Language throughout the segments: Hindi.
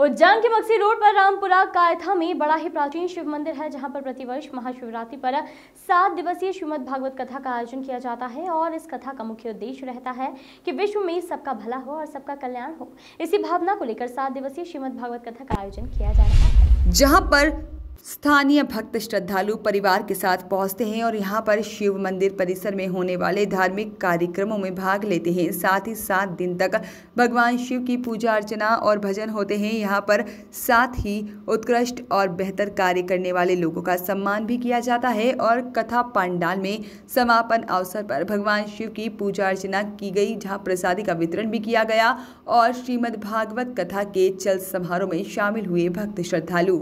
उज्जैन के मक्सी रोड पर रामपुरा कायथा में बड़ा ही प्राचीन शिव मंदिर है, जहाँ पर प्रतिवर्ष महाशिवरात्रि पर सात दिवसीय श्रीमद भागवत कथा का आयोजन किया जाता है और इस कथा का मुख्य उद्देश्य रहता है कि विश्व में सबका भला हो और सबका कल्याण हो। इसी भावना को लेकर सात दिवसीय श्रीमद भागवत कथा का आयोजन किया जा रहा है। जहाँ पर स्थानीय भक्त श्रद्धालु परिवार के साथ पहुँचते हैं और यहाँ पर शिव मंदिर परिसर में होने वाले धार्मिक कार्यक्रमों में भाग लेते हैं। साथ ही सात दिन तक भगवान शिव की पूजा अर्चना और भजन होते हैं। यहाँ पर साथ ही उत्कृष्ट और बेहतर कार्य करने वाले लोगों का सम्मान भी किया जाता है और कथा पांडाल में समापन अवसर पर भगवान शिव की पूजा अर्चना की गई, जहाँ प्रसादी का वितरण भी किया गया और श्रीमद् भागवत कथा के चल समारोह में शामिल हुए भक्त श्रद्धालु।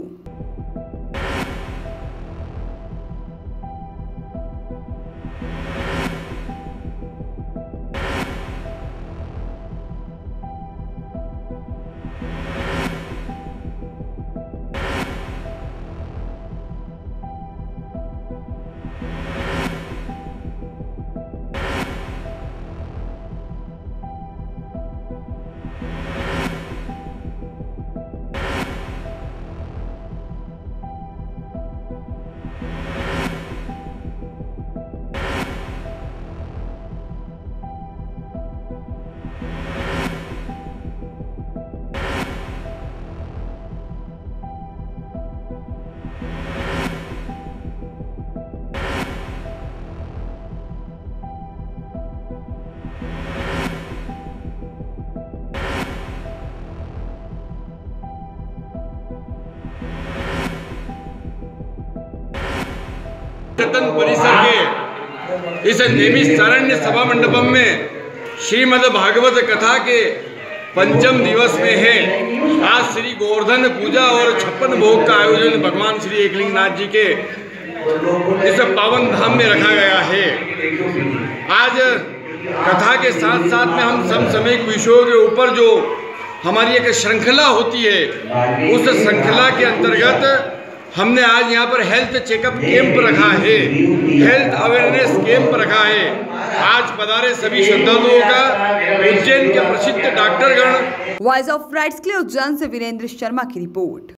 चतन परिसर के इस निमिष चारण्य सभा मंडपम में श्रीमद भागवत कथा के पंचम दिवस में है। आज श्री गोवर्धन पूजा और छप्पन भोग का आयोजन भगवान श्री एकलिंगनाथ जी के इस पावन धाम में रखा गया है। आज कथा के साथ साथ में हम समसामयिक विषयों के ऊपर जो हमारी एक श्रृंखला होती है, उस श्रृंखला के अंतर्गत हमने आज यहाँ पर हेल्थ चेकअप कैंप रखा है। हेल्थ अवेयरनेस कैंप रखा है। आज पधारे सभी श्रद्धालुओं का उज्जैन के प्रसिद्ध डॉक्टरगण वॉइस ऑफ़ राइट्स के लिए उज्जैन से वीरेंद्र शर्मा की रिपोर्ट।